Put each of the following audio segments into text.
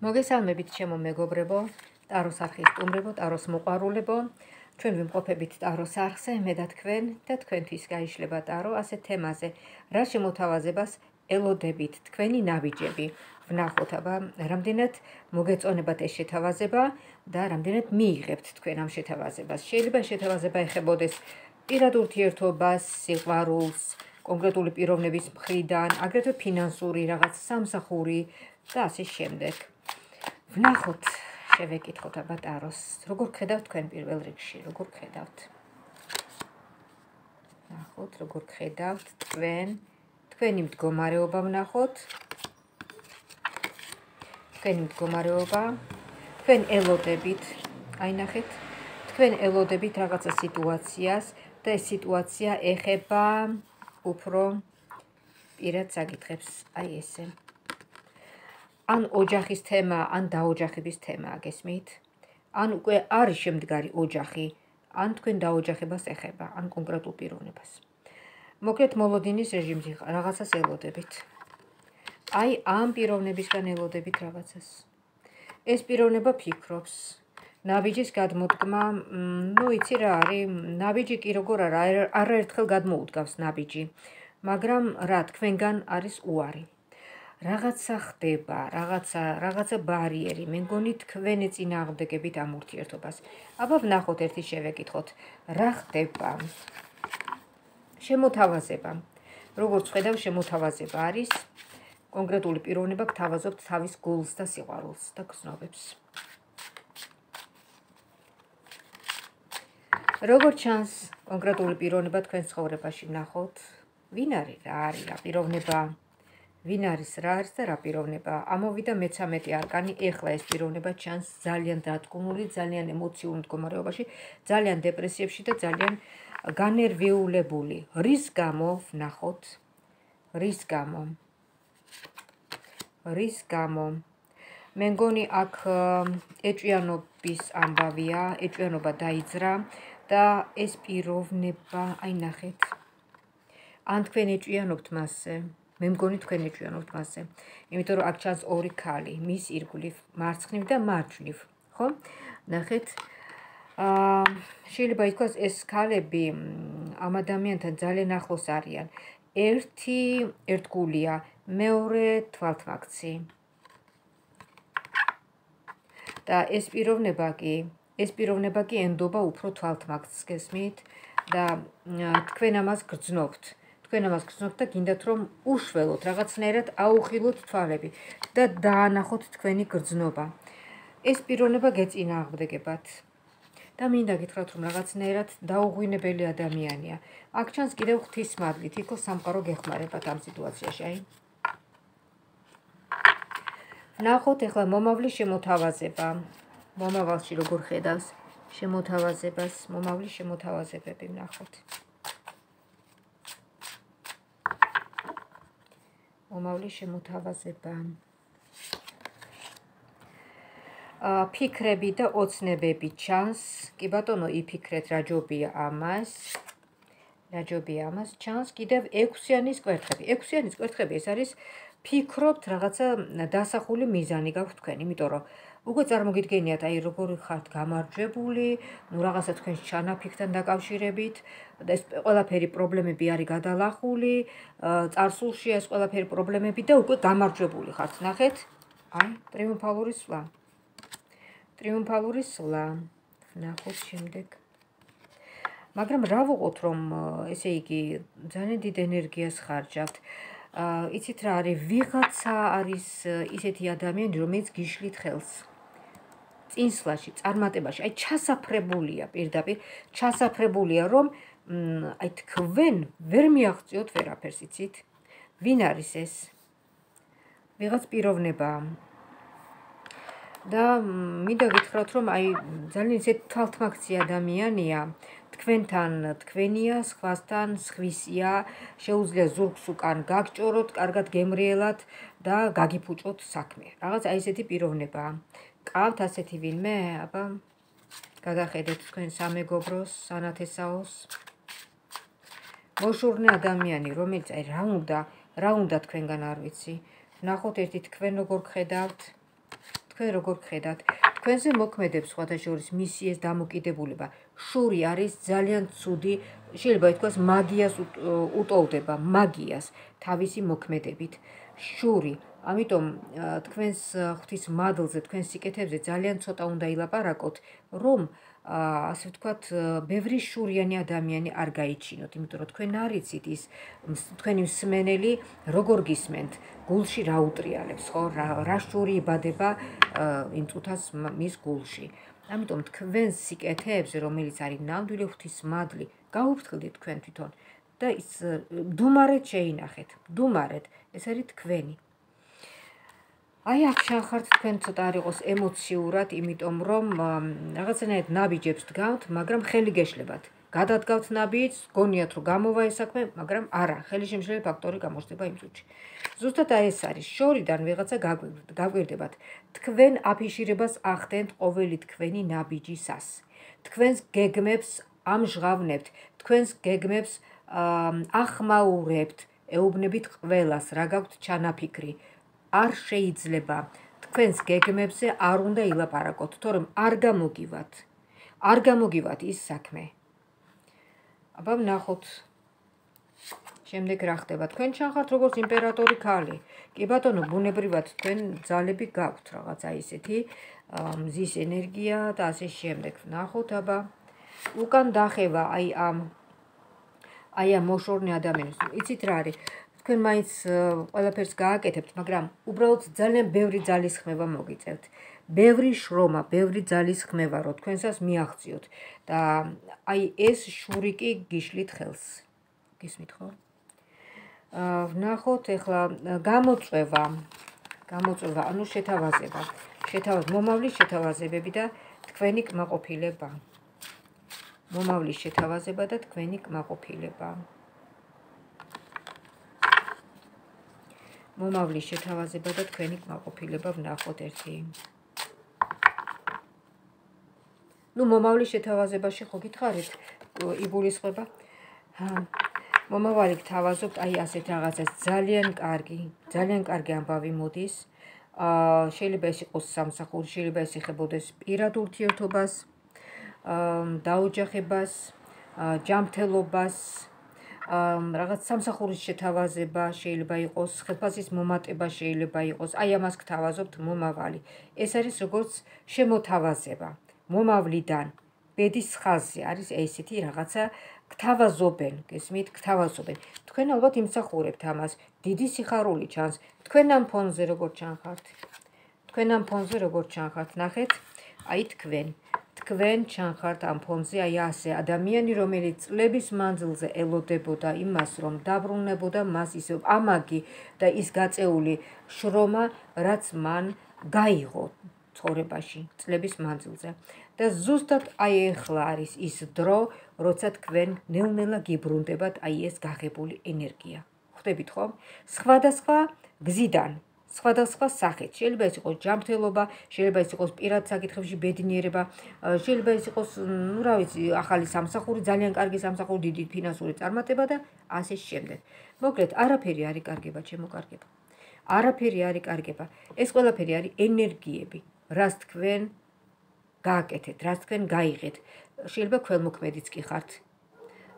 მოგესალმებით ჩემო მეგობრებო, ტაროს არხის სტუმრებო, ტაროს მოყვარულებო. ჩვენ ვიმყოფებით ტაროს არხზე, მე და თქვენ და თქვენთვის გაიშლება ტარო ასე თემაზე. რა შემოთავაზებას ელოდებით თქვენი ნაბიჯები? ვნახოთ, აბა, რამდენად მოგეწონებათ ეს შეთავაზება და რამდენად მიიღებთ თქვენ ამ შეთავაზებას. შეიძლება შეთავაზება ეხებოდეს პირად ურთიერთობას, სიყვარულს, კონკრეტული პიროვნების მხრიდან, აგრეთვე ფინანსური რაღაც სამსახური და ასე შემდეგ. ვნახოთ, შევეკითხოთ აბა ტაროს, როგორ ხედავთ თქვენ პირველ რიგში, როგორ ხედავთ? ვნახოთ, როგორ ხედავთ თქვენ თქვენი მდგომარეობა ვნახოთ. თქვენი მდგომარეობა, თქვენ ელოდებით, აი ნახეთ, თქვენ ელოდებით რაღაცა სიტუაციას და ეს სიტუაცია ეხება უფრო პირად საკითხებს, აი ესე. ან ოჯახის თემა, ან დაოჯახების თემაა, გესმით? ან უკვე არის შემდგარი ოჯახი, ან თქვენ დაოჯახებას ეხება, ან კონკრეტულ პიროვნებას. მოკლედ მოლოდინის რეჟიმში რაღაცას ელოდებით. აი ამ პიროვნებისგან ელოდებით რაღაცას. ეს პიროვნება ფიქრობს ნაბიჯის გადმოდგმა, ნუ იცი რა არის, ნაბიჯი კი როგორ არა, არაერთხელ გადმოუდგავს ნაბიჯი, მაგრამ რა თქვენგან არის უარი. რაღაცა ხდება, რაღაცა რაღაცა ბარიერი. მე მგონი თქვენი წინააღმდეგებით ამ ურთიერთობას. აბა ვნახოთ ერთი შევეკითხოთ. რა ხდება? შემოთავაზება. როგორც ხედავ, შემოთავაზება არის კონკრეტული პიროვნება გთავაზობთ თავის გულს და სიყვარულს და გზნობებს. როგორც ჩანს, კონკრეტული პიროვნება თქვენ ცხოვრებაში ნახოთ. ვინ არის? რა არის? რა პიროვნება? ვინ არის რა არის და რა პიროვნება? ამოვიდა მე-13 არკანი ეხლა ეს პიროვნება ჩანს ძალიან დატკუნული ძალიან ემოციურ მდგომარეობაში ძალიან დეპრესიებში და ძალიან განერვიულებული. რის გამო ვნახოთ. რის გამო. რის გამო. მე მგონი აქ ეჭვიანობის ამბავია ეჭვიანობა დაიძრა და ეს პიროვნება აი ნახეთ. ან თქვენ ეჭვიანობთ მასზე მე მგონი თქვენ ეჭვიანობთ მასზე. იმიტომ რომ აქ ჩანს ორი ქალი, მის ირგვლივ, მარცხნივ და მარჯვნივ, ხო? ნახეთ. აა შეიძლება ითქვას ეს ქალები ამ ადამიანთან ძალიან ახლოს არიან. ერთი ერთგულია, მეორე თვალთვაქცი. და ეს პიროვნება კი, ეს პიროვნება კი ენდობა უფრო თვალთვაქცს, გესმით? და თქვენ ამას გრძნობთ. თქვენ ამას გწნობთ და გინდათ რომ უშველოთ რაღაცნაირად აუხილოთ თვალები და დაანახოთ თქვენი გრძნობა. ეს პიროვნება გეწინააღმდეგებათ. და მინდა გითხრათ რომ რაღაცნაირად დაუღვინებელი ადამიანია. აქ ჩანს კიდევ ღვთის მადლი, თითქო სამყარო გეხმარებათ ამ სიტუაციაში, აი. ნახოთ ახლა მომავლის შემოთავაზება. მომავალში როგორ ხედავს შემოთავაზებას, მომავლის შემოთავაზებები ნახოთ. მომავლის შემოთავაზება. ფიქრები და ოცნებები ჩანს. კი ბატონო, იფიქრეთ რა ჯობია ამას. რა ჯობია ამას ჩანს. კიდევ ექვსიანის კვერთხები. ექვსიანის კვერთხები ეს არის ფიქრობთ რაღაცა დასახული მიზანი გაქვთ თქვენ, იმიტომ რომ უკვე წარმოგიდგენიათ, აი როგორი ხართ გამარჯვებული, ну რაღაცა თქვენს ჩანაფიქთან დაკავშირებით, ეს ყველაფერი პრობლემები არის გადალახული, წარსულში ეს ყველაფერი პრობლემები და უკვე გამარჯვებული ხართ, ნახეთ? აი, ტრიუმფალური სვლა. ტრიუმფალური სვლა. ნახოთ შემდეგ. მაგრამ რა ვუყოთ რომ ესე იგი ძალიან დიდ ენერგიას ხარჯავთ. აა იცით რა არის ვიღაცა არის ისეთი ადამიანი რომელიც გიშლით ხელს. წინსვლაში, წარმატებაში, აი ჩასაფრებულია პირდაპირ, ჩასაფრებულია, რომ აი თქვენ ვერ მიაღწიოთ ვერაფერს, იცით? ვინ არის ეს? ვიღაც პიროვნება. და მინდა გითხრათ, რომ აი ძალიან ისეთ თვალთმაქცი ადამიანია, თქვენთან თქვენია, სხვასთან სხვისია, შეუძლია ზურგს უკან გაგჭოროთ, კარგად გემრიელად და გაგიფუჭოთ საქმე. რაღაც აი ესეთი პიროვნებაა. ყავთ ასეთი ვინმე? აბა გადახედეთ თქვენ სამეგობროს, სანათესაოს. მოშურნე ადამიანი, რომელიც აი რა უნდა, რა უნდა თქვენგან არ ვიცი. ნახოთ ერთი თქვენ როგორ ხედავთ? თქვენ როგორ ხედავთ თქვენზე მოქმედებს სხვადასხვა მისიეს დამოკიდებულება შური არის ძალიან ცუდი შეიძლება ითქვას მაგიას უტოლდება მაგიას თავისი მოქმედებით შური ამიტომ თქვენს ღვთის მადლზე თქვენს სიკეთებზე ძალიან ცოტა უნდა ილაპარაკოთ რომ ასე ვთქვათ, ბევრი შურიანი ადამიანი არ გაიჩინოთ, იმიტომ რომ თქვენ არიცით ის თქვენი მსმენელი როგორ გისმენთ, გულში რა უტრიალებს, ხო, რა შური იბადება იმ წუთას მის გულში. ამიტომ თქვენ სიკეთეებზე, რომელიც არის ნამდვილი ღვთის მადლი, გაუფრთხილდით თქვენ თვითონ და ის დუმარეთ შეინახეთ, დუმარეთ, ეს არის თქვენი. აი აქ შეხართ თქვენ ცოტა არ იყოს ემოციურად, იმიტომ რომ რაღაცნაირად ნაბიჯებს დგავთ, მაგრამ ხელი გეშლებათ. გადადგავთ ნაბიჯს, გონიათ რომ გამოვა ეს საქმე, მაგრამ არა, ხელი შემშლელი ფაქტორი გამოხდება იმ წუთში. ზუსტად აი ეს არის, შორიდან ვიღაცა გაგვირდებათ. თქვენ აფიშირებას ახდენთ ყოველი თქვენი ნაბიჯისას. თქვენს გეგმებს ამჟღავნებთ, თქვენს გეგმებს ახმაურებთ, ეუბნებით ყველას, რა გაქვთ ჩანაფიქრი. არ შეიძლება თქვენს გეგმებზე არ უნდა ილაპარაკოთ, თორემ არ გამოგივათ. არ გამოგივათ ის საქმე. აბა ნახოთ. შემდეგ რა ხდება? თქვენ ჩახართ როგორც იმპერატორი ქალი. კი ბატონო, ბუნებრივად თქვენ ძალები გაქვთ რაღაცა ისეთი, მზის ენერგია და ასე შემდეგ. ნახოთ აბა. უკან დახევა აი ამ აი ამ მოშორნე ადამიანს. იცით რა არის? თქვენ მაინც ყველაფერს გააკეთებთ, მაგრამ უბრალოდ ძალიან ბევრი ძალის ხმება მოგიწევთ. ბევრი შრომა, ბევრი ძალის ხმება რო თქვენსას მიაღწიოთ და აი ეს შური კი გიშლით ხელს. გისმით ხო? აა ვნახოთ ახლა გამოწვევა. გამოწვევა, ანუ შეთავაზება. შეთავაზ მომავლის შეთავაზებები და თქვენი კმაყოფილება. მომავლის შეთავაზება და თქვენი კმაყოფილება. მომავლის შეთავაზება და თქვენი კმაყოფილება ვნახოთ ერთი. ну მომავლის შეთავაზებაში ხო გითხარით? იგულისხმება მომავალი გთავაზობთ აი ასეთ რაღაცას. ძალიან კარგი ძალიან კარგი ამბავი მოდის. აა შეიძლება ეს იყოს სამსახური შეიძლება ეს ეხებოდეს პირად ურთიერთობას აა დაოჯახებას ჯანმრთელობას რაღაც სამსახურის შეთავაზება შეიძლება იყოს, ხელფასის მომატება შეიძლება იყოს. აი ამას გთავაზობთ მომავალი. ეს არის როგორც შემოთავაზება მომავლიდან ბედის ხაზზე არის ესეთი რაღაცა გთავაზობენ, გესმით, გთავაზობენ. თქვენ ალბათ იმსახურებთ ამას. დიდი სიხარული ჩანს. თქვენ ამ ფონზე როგორ ჩანხართ? თქვენ ამ ფონზე როგორ ჩანხართ? ნახეთ, აი თქვენ. თქვენ ჩანხართ ამ ფონზე. აი ასე ადამიანი რომელიც წლების მანძილზე ელოდებოდა იმას რომ დაბრუნებოდა მას ისე ამაგი და ის გაწეული შრომა რაც მან გაიღო ცხოვრებაში წლების მანძილზე. და ზუსტად აი ახლა არის ის დრო როცა თქვენ ნელ-ნელა გიბრუნდებათ აი ეს გაღებული ენერგია. ხვდებით ხო სხვადასხვა გზიდან სხვადასხვა სახით. შეიძლება ეს იყოს ჯანმრთელობა, შეიძლება ეს იყოს პირად საკითხებში ბედნიერება, შეიძლება ეს იყოს, ну, რა ვიცი, ახალი სამსახური, ძალიან კარგი სამსახური, დიდი ფინანსური წარმატება და ასე შემდეგ. მოკლედ, არაფერი არ იკარგება, ჩემო კარგება. არაფერი არ იკარგება. ეს ყველაფერი არის ენერგიები, რაც თქვენ გააკეთეთ, რაც თქვენ გაიღეთ. შეიძლება ქველმოქმედიც კი ხართ.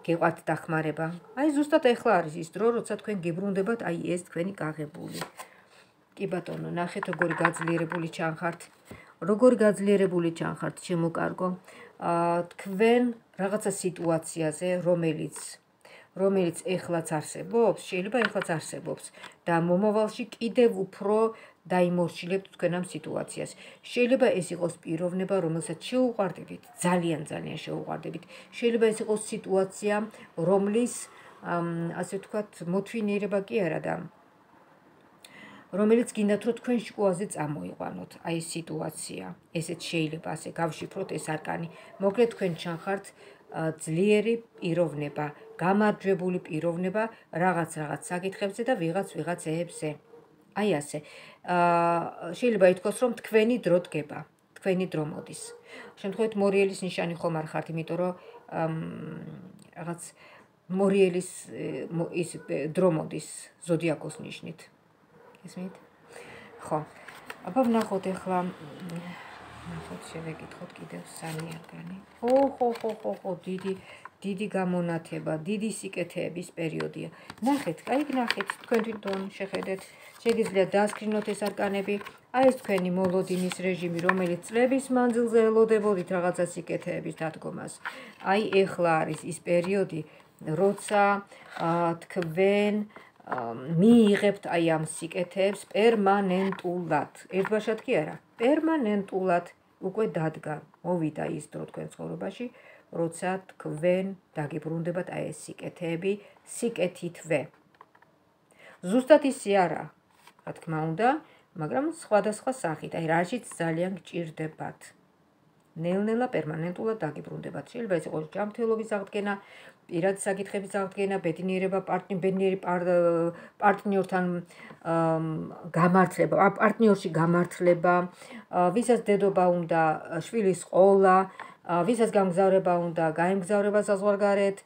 გეყვართ დახმარება. აი ზუსტად ახლა არის ის დრო, როცა თქვენ გიბრუნდებათ აი ეს თქვენი გაღებული. კი ბატონო, ნახეთ როგორი გაძლიერებული ჩანხართ. როგორი გაძლიერებული ჩანხართ, ჩემო კარგო. აა თქვენ რაღაცა სიტუაციაზე, რომელიც რომელიც ეხლაც არსებობს, შეიძლება ეხლაც არსებობს და მომავალში კიდევ უფრო დაიმორჩილებთ თქვენ ამ სიტუაციას. შეიძლება ეს იყოს პიროვნება, რომელსაც შეუყვარდებით, ძალიან ძალიან შეუყვარდებით. შეიძლება ეს იყოს სიტუაცია, რომლის ასე ვთქვათ, მოთვინიერება კი არა და რომელიც გინდათ რომ თქვენ შკოაზე წამოიყვანოთ აი ეს სიტუაცია. ესეც შეიძლება ასე გავშიფროთ ეს არკანი მოკლედ თქვენ ჩანხართ ძლიერი პიროვნება გამარჯვებული პიროვნება რაღაც რაღაც საკითხებზე და ვიღაც ვიღაცებზე აი ასე. აა შეიძლება ითქვას რომ თქვენი დრო დგება თქვენი დრო მოდის. შემთხვევით მორიელის ნიშანი ხომ არ ხართ იმიტომ რომ რაღაც მორიელის ის დრო მოდის ზოდიაკოს ნიშნით ისმით? ხო. აბა ვნახოთ ახლა ნახოთ შევეკითხოთ კიდევ სამი არგანი. ო ხო ხო ხო ხო დიდი დიდი გამონათება, დიდი სიკეთეების პერიოდია. ნახეთ, კაი ნახეთ, თქვენ თვითონ შეხედეთ, შეგიძლიათ დაასკრინოთ ეს არკანები. აი ეს თქვენი მოლოდინის რეჟიმი, რომელიც წლების მანძილზე ელოდებოდით რაღაცა სიკეთეების დადგომას. აი ეხლა არის ის პერიოდი, როცა თქვენ მიიღებთ აი ამ სიკეთეებს პერმანენტულად. ერთბაშად კი არა, პერმანენტულად უკვე დადგა, მოვიდა ის დრო თქვენ ცხოვრებაში. როცა თქვენ დაგიბრუნდებათ აი ეს სიკეთეები სიკეთითვე. ზუსტად ისე არა, რა თქმა უნდა, მაგრამ სხვადასხვა სახით, აი რაშიც ძალიან გჭირდებათ. ნელ-ნელა პერმანენტულად დაგიბრუნდებათ. შეიძლება ეს იყოს ჯანმრთელობის აღდგენა, პირადი საკითხების აღდგენა, ბედნიერება, პარტნიორი პარტნიორთან გამართლება, პარტნიორში გამართლება, ვისაც დედობა უნდა, შვილის ყოლა, ვისაც გამგზავრება უნდა, გაემგზავრება საზღვარგარეთ,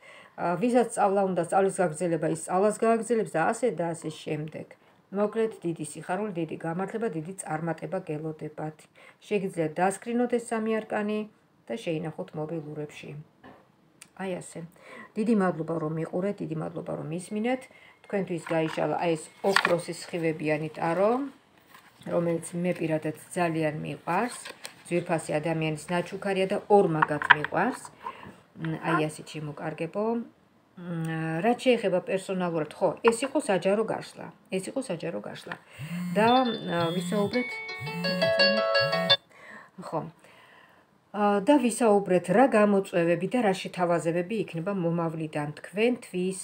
ვისაც სწავლა უნდა, სწავლის გაგრძელება, ის სწავლას გააგრძელებს და ასე და ასე შემდეგ. მოკლედ, დიდი სიხარული, დიდი გამართლება, დიდი წარმატება გელოდებათ. შეგიძლიათ დასკრინოთ ეს სამი არკანი და შეინახოთ მობილურებში. აი ასე. დიდი მადლობა რომ მიყურეთ, დიდი მადლობა რომ მისმინეთ. თქვენთვის გაიშალა აი ეს ოქროსის სხივებიანი ტარო, რომელიც მე პირადად ძალიან მიყვარს. ძვირფასი ადამიანის ნაჩუქარია და ორმაგად მიყვარს. აი ასეთ შემოკარგებო. რაც შეეხება პერსონალურად, ხო, ეს იყო საჯარო გაშლა. ეს იყო საჯარო გაშლა. და ვისაუბრეთ ხო. და ვისაუბრეთ რა გამოწვევები და რა შეთავაზებები იქნება მომავლიდან თქვენთვის.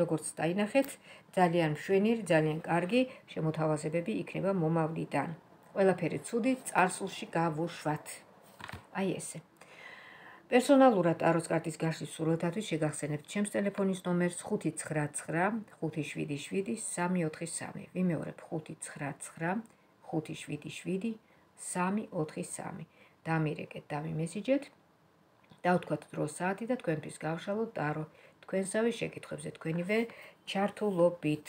როგორც დაინახეთ, ძალიან მშვენიერი, ძალიან კარგი შემოთავაზებები იქნება მომავლიდან. ყველაფერი ცუდი წარსულში გავუშვათ. აი ესე. პერსონალურად აროს კარტის გაშლის სურათათვის შეგახსენებთ ჩემს ტელეფონის ნომერს 599 577 343. ვიმეორებ 599 577 343. დამირეკეთ, დამიმესიჯეთ. დავთქვათ დრო საათი და თქვენთვის გავშალოთ დარო თქვენსავე შეკითხვებზე თქვენივე ჩართულობით.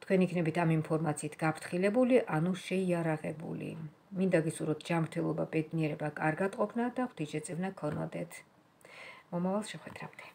თქვენ იქნებით ამ ინფორმაციით გაფრთხილებული, ანუ შეიარაღებული. მინდა გისურვოთ ჯანმრთელობა, ბედნიერება, კარგად ყოფნა და ღვთისმშეწევნა ქონოდეთ. მომავალ შეხვედრამდე.